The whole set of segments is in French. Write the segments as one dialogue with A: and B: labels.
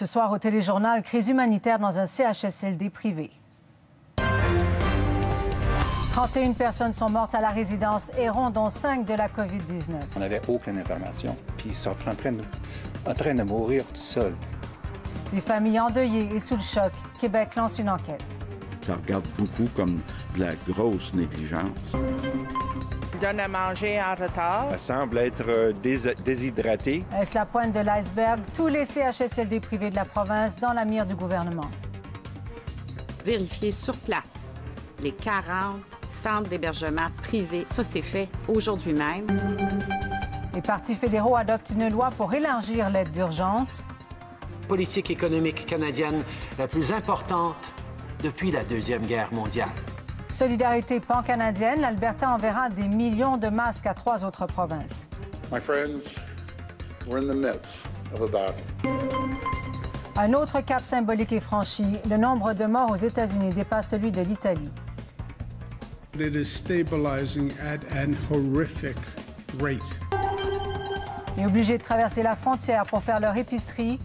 A: Ce soir au téléjournal, crise humanitaire dans un CHSLD privé. 31 personnes sont mortes à la résidence Héron, dont 5 de la COVID-19.
B: On n'avait aucune information, puis ils sont en train de, en train de mourir tout seuls.
A: Les familles endeuillées et sous le choc, Québec lance une enquête.
C: Ça regarde beaucoup comme de la grosse négligence.
D: Donne à manger en retard.
B: Elle semble être euh, dés- déshydratée.
A: Est-ce la pointe de l'iceberg? Tous les CHSLD privés de la province dans la mire du gouvernement.
E: vérifier sur place les 40 centres d'hébergement privés. Ça, c'est fait aujourd'hui même.
A: Les partis fédéraux adoptent une loi pour élargir l'aide d'urgence.
F: politique économique canadienne la plus importante depuis la Deuxième Guerre mondiale.
A: Solidarité pan-canadienne, l'Alberta enverra des millions de masques à trois autres provinces.
G: My friends, we're in the midst of a battle.
A: Un autre cap symbolique est franchi. Le nombre de morts aux États-Unis dépasse celui de l'Italie.
H: It is stabilizing at an horrific rate.
A: Et obligés de traverser la frontière pour faire leur épicerie,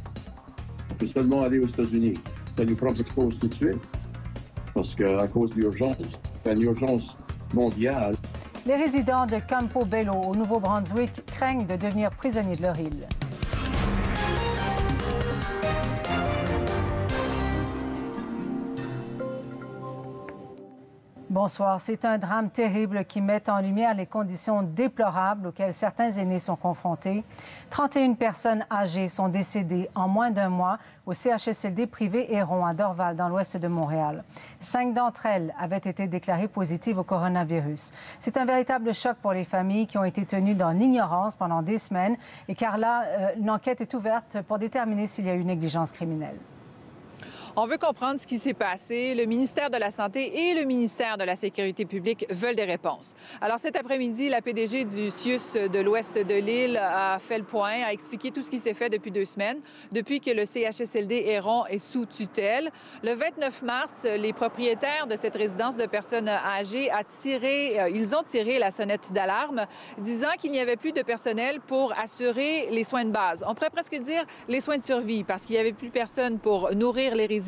I: On peut seulement aller aux États-Unis. Ça nous prend quelque chose tout de suite. Parce qu'à cause de l'urgence, une urgence mondiale.
A: les résidents de Campo Bello au Nouveau-Brunswick craignent de devenir prisonniers de leur île. Bonsoir. C'est un drame terrible qui met en lumière les conditions déplorables auxquelles certains aînés sont confrontés. 31 personnes âgées sont décédées en moins d'un mois au CHSLD privé Héron à Dorval, dans l'ouest de Montréal. Cinq d'entre elles avaient été déclarées positives au coronavirus. C'est un véritable choc pour les familles qui ont été tenues dans l'ignorance pendant des semaines. Et car là, euh, une enquête est ouverte pour déterminer s'il y a eu négligence criminelle.
J: On veut comprendre ce qui s'est passé. Le ministère de la Santé et le ministère de la Sécurité publique veulent des réponses. Alors cet après-midi, la PDG du CIUS de l'ouest de l'île a fait le point, a expliqué tout ce qui s'est fait depuis deux semaines, depuis que le CHSLD Héron est sous tutelle. Le 29 mars, les propriétaires de cette résidence de personnes âgées euh, ont tiré la sonnette d'alarme, disant qu'il n'y avait plus de personnel pour assurer les soins de base. On pourrait presque dire les soins de survie, parce qu'il n'y avait plus personne pour nourrir les résidents,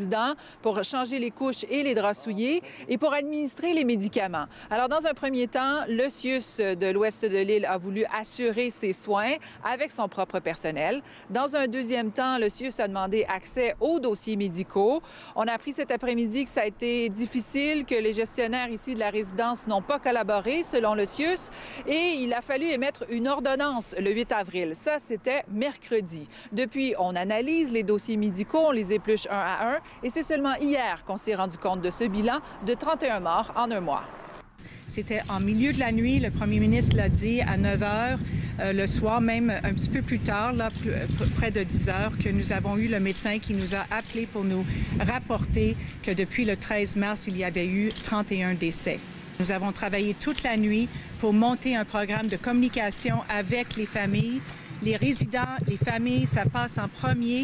J: pour changer les couches et les draps souillés et pour administrer les médicaments. Alors, dans un premier temps, le CIUS de l'ouest de l'île a voulu assurer ses soins avec son propre personnel. Dans un deuxième temps, le CIUS a demandé accès aux dossiers médicaux. On a appris cet après-midi que ça a été difficile, que les gestionnaires ici de la résidence n'ont pas collaboré, selon le CIUS, et il a fallu émettre une ordonnance le 8 avril. Ça, c'était mercredi. Depuis, on analyse les dossiers médicaux, on les épluche un à un, et c'est seulement hier qu'on s'est rendu compte de ce bilan de 31 morts en un mois.
K: C'était en milieu de la nuit, le premier ministre l'a dit, à 9 heures euh, le soir, même un petit peu plus tard, là, euh, pr- près de 10 heures, que nous avons eu le médecin qui nous a appelé pour nous rapporter que depuis le 13 mars, il y avait eu 31 décès. Nous avons travaillé toute la nuit pour monter un programme de communication avec les familles. Les résidents, les familles, ça passe en premier.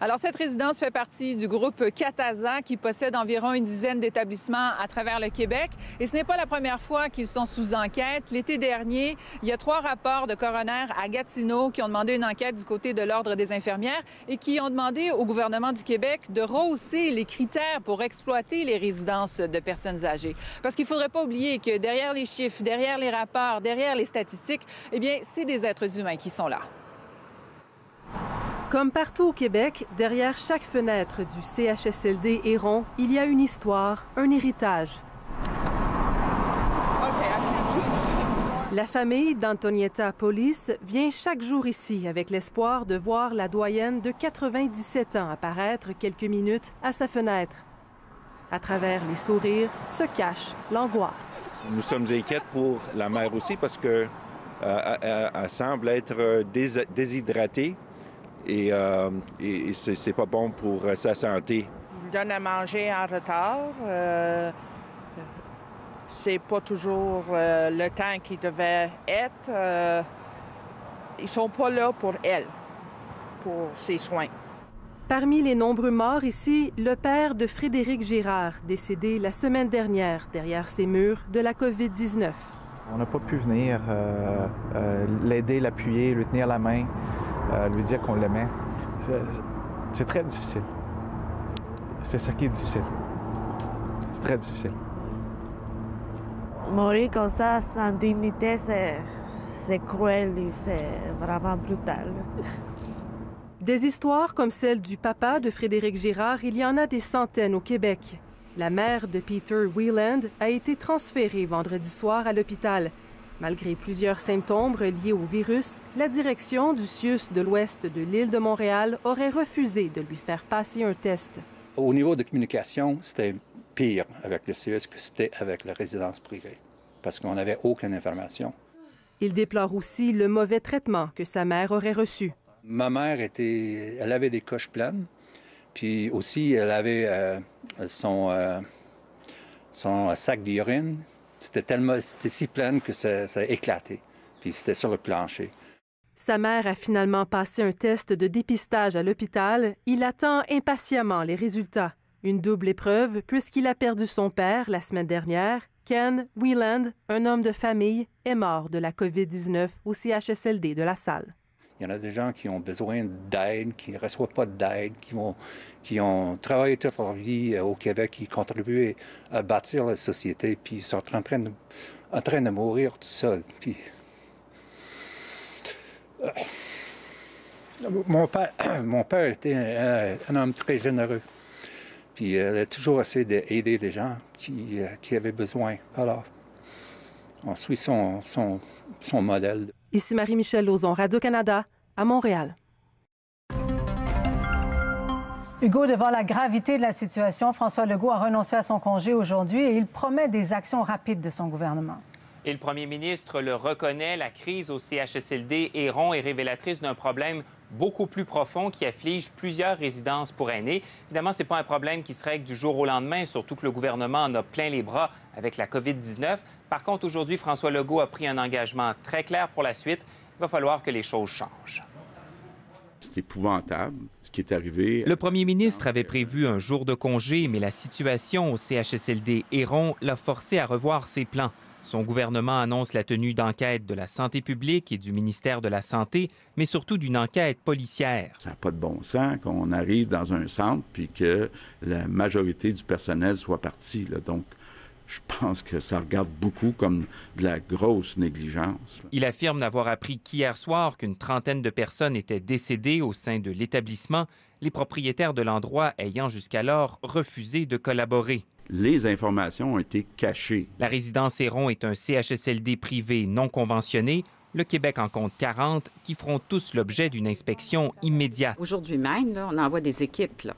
J: Alors, cette résidence fait partie du groupe Catasa qui possède environ une dizaine d'établissements à travers le Québec. Et ce n'est pas la première fois qu'ils sont sous enquête. L'été dernier, il y a trois rapports de coroner à Gatineau qui ont demandé une enquête du côté de l'Ordre des infirmières et qui ont demandé au gouvernement du Québec de rehausser les critères pour exploiter les résidences de personnes âgées. Parce qu'il ne faudrait pas oublier que derrière les chiffres, derrière les rapports, derrière les statistiques, eh bien, c'est des êtres humains qui sont là.
L: Comme partout au Québec, derrière chaque fenêtre du CHSLD Héron, il y a une histoire, un héritage. La famille d'Antonietta Polis vient chaque jour ici avec l'espoir de voir la doyenne de 97 ans apparaître quelques minutes à sa fenêtre. À travers les sourires se cache l'angoisse.
B: Nous sommes inquiets pour la mère aussi parce que euh, semble être euh, dés- déshydratée et, euh, et- c'est pas bon pour euh, sa santé.
D: Ils donnent à manger en retard. Euh, c'est pas toujours euh, le temps qui devait être. Euh, ils sont pas là pour elle, pour ses soins.
L: Parmi les nombreux morts ici, le père de Frédéric Girard, décédé la semaine dernière derrière ces murs de la COVID-19.
M: On n'a pas pu venir euh, euh, l'aider, l'appuyer, lui tenir la main, euh, lui dire qu'on l'aimait. C'est- très difficile. C'est ça qui est difficile. C'est très difficile.
N: Mourir comme ça, sans dignité, c'est cruel et c'est vraiment brutal.
L: Des histoires comme celle du papa de Frédéric Girard, il y en a des centaines au Québec. La mère de Peter Wieland a été transférée vendredi soir à l'hôpital. Malgré plusieurs symptômes reliés au virus, la direction du CIUS de l'ouest de l'île de Montréal aurait refusé de lui faire passer un test.
O: Au niveau de communication, c'était pire avec le CIUS que c'était avec la résidence privée, parce qu'on n'avait aucune information.
L: Il déplore aussi le mauvais traitement que sa mère aurait reçu.
O: Ma mère était, elle avait des coches pleines, puis aussi elle avait euh, son, euh, son sac d'urine. C'était si plein que ça, ça a éclaté, puis c'était sur le plancher.
L: Sa mère a finalement passé un test de dépistage à l'hôpital. Il attend impatiemment les résultats. Une double épreuve puisqu'il a perdu son père la semaine dernière. Ken Wieland, un homme de famille, est mort de la COVID-19 au CHSLD de la salle.
O: Il y en a des gens qui ont besoin d'aide, qui ne reçoivent pas d'aide, qui, qui ont travaillé toute leur vie au Québec, qui contribuent à bâtir la société, puis ils sont en train de, en train de mourir tout seuls. Puis... Euh, Mon père, mon père était un, un homme très généreux. Puis il a toujours essayé d'aider des gens qui, euh, qui avaient besoin. Alors, on suit son, son, son modèle.
L: Ici Marie-Michel Lauzon, Radio-Canada, à Montréal.
A: Hugo, devant la gravité de la situation, François Legault a renoncé à son congé aujourd'hui et il promet des actions rapides de son gouvernement.
P: Et le premier ministre le reconnaît, la crise au CHSLD Héron est révélatrice d'un problème beaucoup plus profond qui afflige plusieurs résidences pour aînés. Évidemment, ce n'est pas un problème qui se règle du jour au lendemain, surtout que le gouvernement en a plein les bras avec la COVID-19. Par contre, aujourd'hui, François Legault a pris un engagement très clair pour la suite. Il va falloir que les choses changent.
C: C'est épouvantable ce qui est arrivé.
P: Le premier ministre avait prévu un jour de congé, mais la situation au CHSLD Héron l'a forcé à revoir ses plans. Son gouvernement annonce la tenue d'enquêtes de la santé publique et du ministère de la Santé, mais surtout d'une enquête policière.
C: Ça n'a pas de bon sens qu'on arrive dans un centre puis que la majorité du personnel soit parti. Là. Donc, je pense que ça regarde beaucoup comme de la grosse négligence.
P: Il affirme n'avoir appris qu'hier soir qu'une trentaine de personnes étaient décédées au sein de l'établissement, les propriétaires de l'endroit ayant jusqu'alors refusé de collaborer.
C: Les informations ont été cachées.
P: La résidence Héron est un CHSLD privé non conventionné. Le Québec en compte 40 qui feront tous l'objet d'une inspection immédiate.
E: Aujourd'hui même, là, on envoie des équipes là,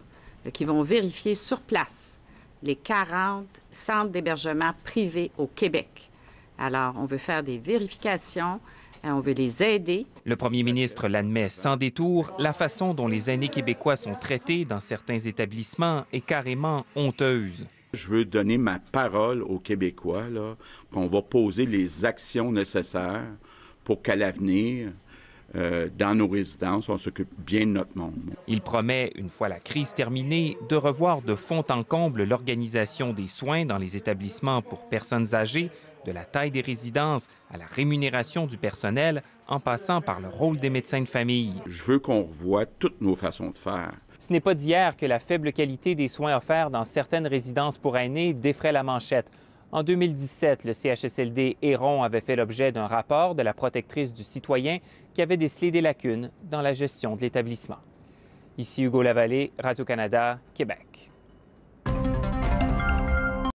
E: qui vont vérifier sur place les 40 centres d'hébergement privés au Québec. Alors, on veut faire des vérifications, euh, on veut les aider.
P: Le premier ministre l'admet sans détour, la façon dont les aînés québécois sont traités dans certains établissements est carrément honteuse.
C: Je veux donner ma parole aux Québécois qu'on va poser les actions nécessaires pour qu'à l'avenir, euh, dans nos résidences, on s'occupe bien de notre monde.
P: Il promet, une fois la crise terminée, de revoir de fond en comble l'organisation des soins dans les établissements pour personnes âgées, de la taille des résidences à la rémunération du personnel, en passant par le rôle des médecins de famille.
C: Je veux qu'on revoie toutes nos façons de faire.
P: Ce n'est pas d'hier que la faible qualité des soins offerts dans certaines résidences pour aînés défraie la manchette. En 2017, le CHSLD Héron avait fait l'objet d'un rapport de la protectrice du citoyen qui avait décelé des lacunes dans la gestion de l'établissement. Ici Hugo Lavallée, Radio-Canada, Québec.